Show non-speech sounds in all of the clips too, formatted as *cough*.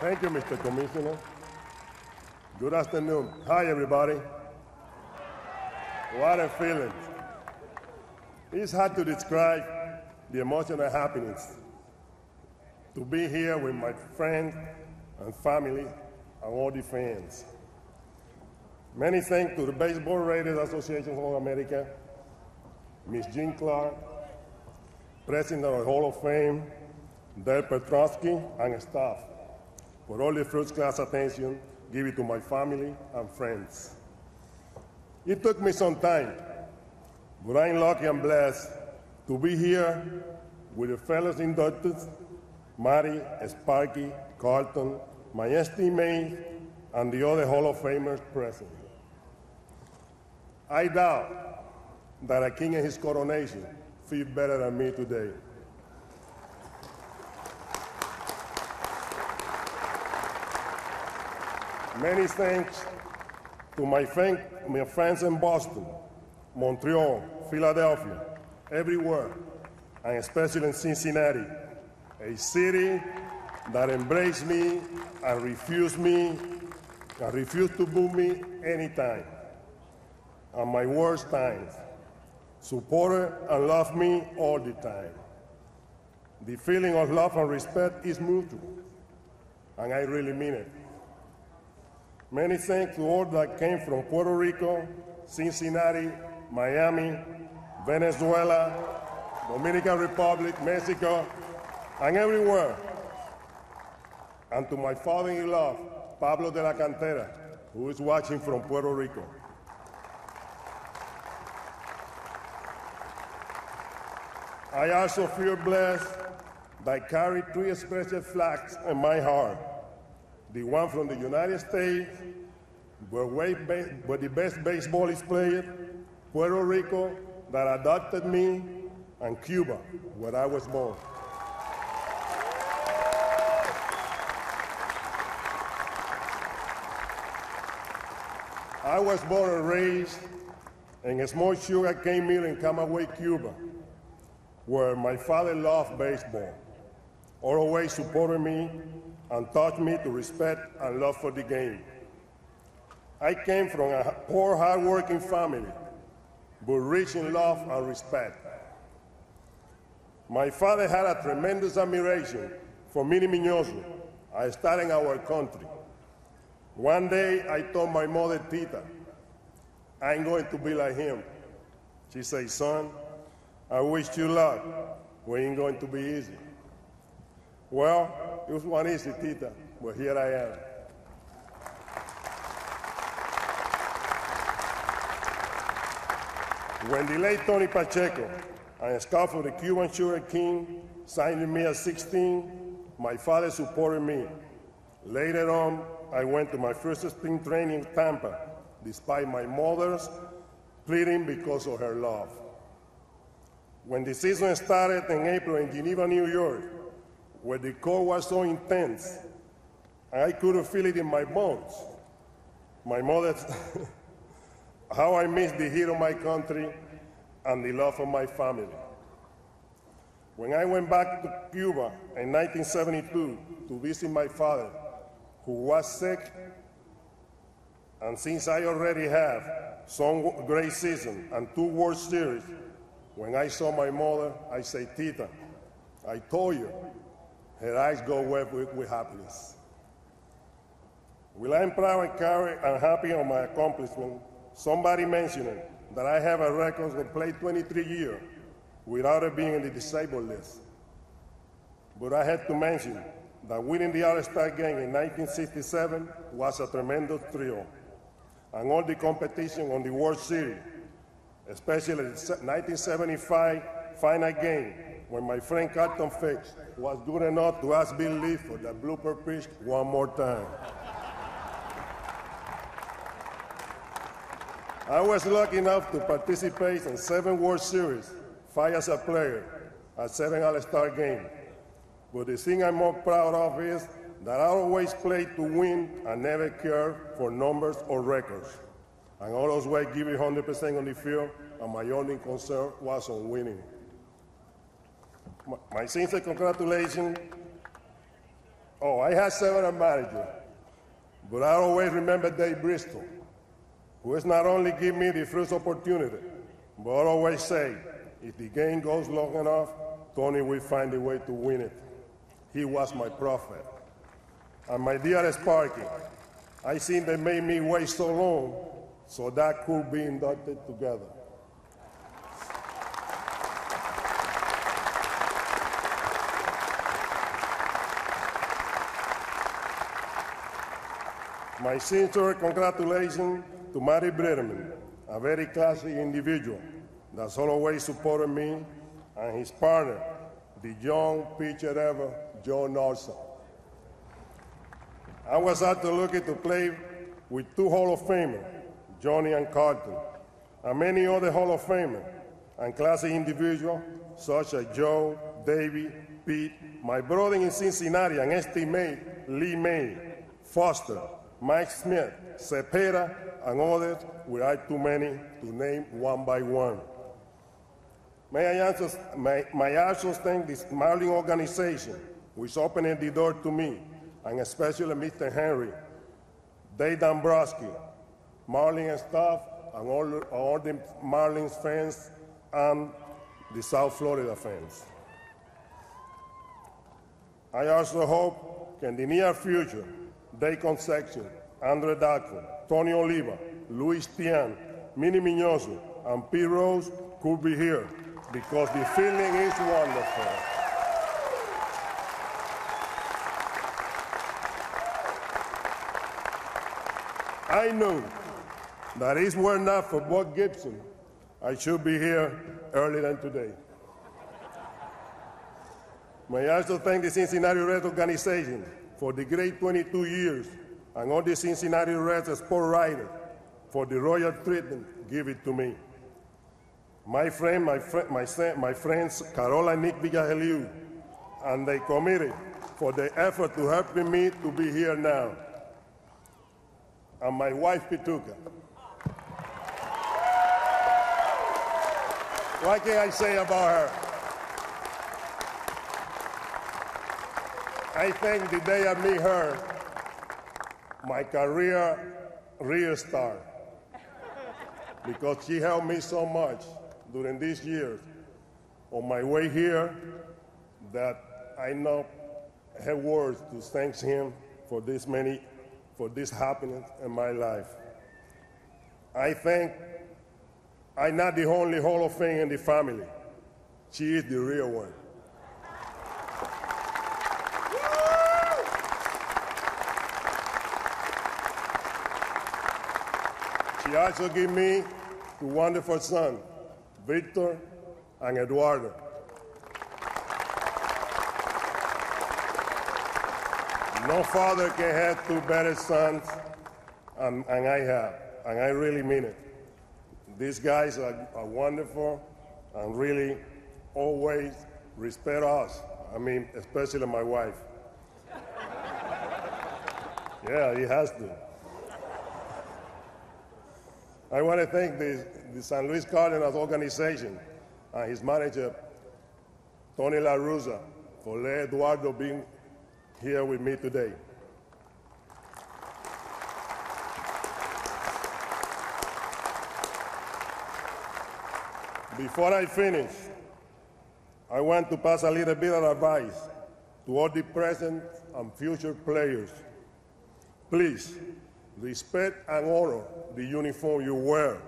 Thank you, Mr. Commissioner. Good afternoon. Hi, everybody. What a feeling. It's hard to describe the emotional happiness to be here with my friends and family and all the fans. Many thanks to the Baseball Writers Association of America, Miss Jean Clark, President of the Hall of Fame, Dale Petroskey, and staff for all the first class attention given to my family and friends. It took me some time, but I'm lucky and blessed to be here with the fellows inductees, Marty, Sparky, Carlton, my estimate, and the other Hall of Famers present. I doubt that a king and his coronation feel better than me today. Many thanks to my, friend, my friends in Boston, Montreal, Philadelphia, everywhere, and especially in Cincinnati, a city that embraced me and refused me and refused to boo me anytime. On my worst times, supported and loved me all the time. The feeling of love and respect is mutual, and I really mean it. Many thanks to all that came from Puerto Rico, Cincinnati, Miami, Venezuela, Dominican Republic, Mexico, and everywhere. And to my father-in-law, Pablo de la Cantera, who is watching from Puerto Rico. I also feel blessed that I carry three special flags in my heart. The one from the United States, where, where the best baseball is played, Puerto Rico, that adopted me, and Cuba, where I was born. I was born and raised in a small sugarcane mill in Camagüey, Cuba, where my father loved baseball, always supported me and taught me to respect and love for the game. I came from a poor, hardworking family, but rich in love and respect. My father had a tremendous admiration for Minnie Miñoso, a star in our country. One day I told my mother, Tita, I'm going to be like him. She said, son, I wish you luck. We ain't going to be easy. Well, it was one easy, Tita, but here I am. When the late Tony Pacheco and scout for the Cuban Sugar King signed me at 16, my father supported me. Later on, I went to my first spring training in Tampa, despite my mother's pleading because of her love. When the season started in April in Geneva, New York, where the cold was so intense, I couldn't feel it in my bones. My mother, *laughs* how I missed the heat of my country and the love of my family. When I went back to Cuba in 1972 to visit my father, who was sick, and since I already have some great season and two World Series, when I saw my mother, I say, Tita, I told you, her eyes go wet with, with happiness. Well, I'm proud and, carry, and happy on my accomplishment. Somebody mentioned that I have a record of play 23 years without it being in the disabled list. But I had to mention that winning the All-Star game in 1967 was a tremendous thrill. And all the competition on the World Series, especially the 1975 final game, when my friend Carlton Fisk was good enough to ask Bill Lee for the blooper pitch one more time. I was lucky enough to participate in seven World Series, five as a player, at seven All-Star games. But the thing I'm more proud of is that I always played to win and never cared for numbers or records. And always give it 100% on the field, and my only concern was on winning. My, sincere congratulations Oh, I had several managers, but I always remember Dave Bristol, who has not only given me the first opportunity, but always say, if the game goes long enough, Tony will find a way to win it. He was my prophet. And my dear Sparky, I think they made me wait so long so that could be inducted together. My sincere congratulations to Marty Brennaman, a very classy individual that's always supported me, and his partner, the young pitcher ever, Joe Nuxhall. I was after looking to play with two Hall of Famers, Johnny and Carlton, and many other Hall of Famers and classy individuals such as Joe, Davey, Pete, my brother in Cincinnati, and estimate Lee May, Foster, Mike Smith, Cepeda, and others without too many to name one by one. May I also, may, may I also thank this Marlin organization, which opened the door to me, and especially Mr. Henry, Dave Dombrowski, Marlin staff, and all, all the Marlins fans and the South Florida fans. I also hope in the near future, Dave Concepcion, Andre Dawson, Tony Oliva, Luis Tiant, Minnie Miñoso, and Pete Rose could be here because the feeling is wonderful. I know that if were not for Bob Gibson, I should be here earlier than today. May I also thank the Cincinnati Reds organization for the great 22 years and all the Cincinnati Reds sport writers for the royal treatment give it to me. My friend, my, fr my, my friends Carola and Nick and the committee for the effort to helping me to be here now. And my wife Pituca. What can I say about her? I think the day I meet her, my career restart because she helped me so much during these years on my way here that I know have words to thank him for this many, for this happiness in my life. I think I'm not the only Hall of Fame in the family. She is the real one. She also gave me two wonderful sons, Victor and Eduardo. No father can have two better sons, and, and I have, and I really mean it. These guys are, are wonderful and really always respect us. I mean, especially my wife. *laughs* yeah, he has to. I want to thank the, the San Luis Cardinals organization and his manager, Tony La Russa, for Le Eduardo being here with me today. Before I finish, I want to pass a little bit of advice to all the present and future players. Please, respect and honor the uniform you wear.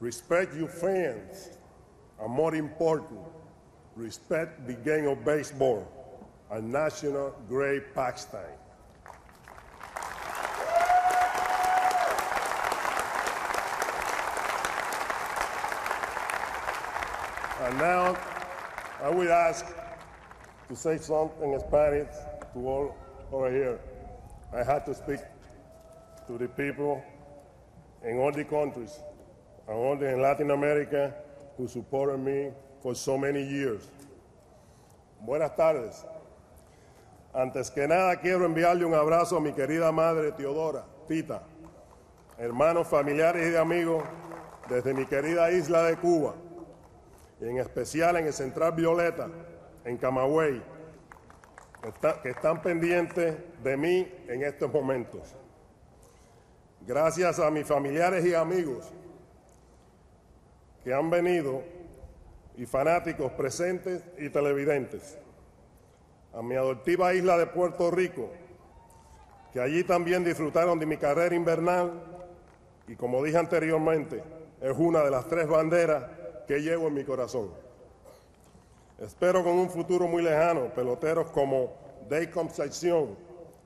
Respect your fans, and more important, respect the game of baseball, a national great pastime. And now I will ask to say something in Spanish to all over here. I had to speak to the people in all the countries and all the in Latin America who supported me for so many years. Buenas tardes. Antes que nada quiero enviarle un abrazo a mi querida madre Teodora, Tita, hermanos, familiares y amigos desde mi querida isla de Cuba, y en especial en el Central Violeta, en Camagüey, que están pendientes de mí en estos momentos. Gracias a mis familiares y amigos que han venido y fanáticos presentes y televidentes. A mi adoptiva isla de Puerto Rico, que allí también disfrutaron de mi carrera invernal y como dije anteriormente, es una de las tres banderas que llevo en mi corazón. Espero con un futuro muy lejano peloteros como Dave Concepción,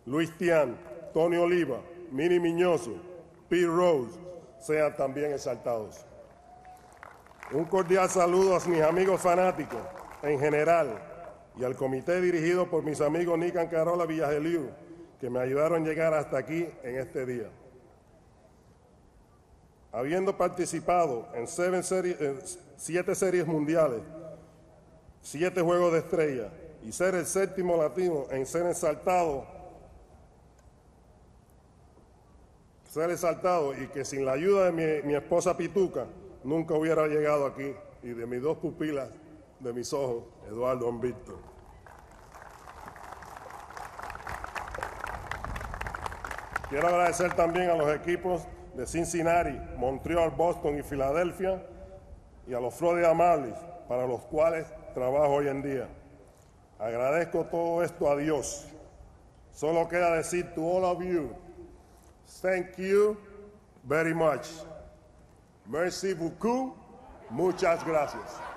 Luis Tian, Tony Oliva, Mini Miñoso, Pete Rose sean también exaltados. Un cordial saludo a mis amigos fanáticos en general y al comité dirigido por mis amigos Nican Carola Villageliu, que me ayudaron a llegar hasta aquí en este día. Habiendo participado en siete series mundiales, siete juegos de estrella y ser el séptimo latino en ser exaltado, ser exaltado y que sin la ayuda de mi, mi esposa Pituca nunca hubiera llegado aquí y de mis dos pupilas, de mis ojos, Eduardo y Víctor. Quiero agradecer también a los equipos de Cincinnati, Montreal, Boston y Filadelfia y a los Florida Marlins, para los cuales trabajo hoy en día. Agradezco todo esto a Dios. Solo queda decir to all of you, thank you very much. Merci beaucoup. Muchas gracias.